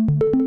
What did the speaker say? you